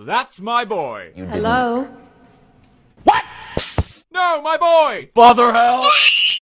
That's my boy. Hello? What? No, my boy! Father hell!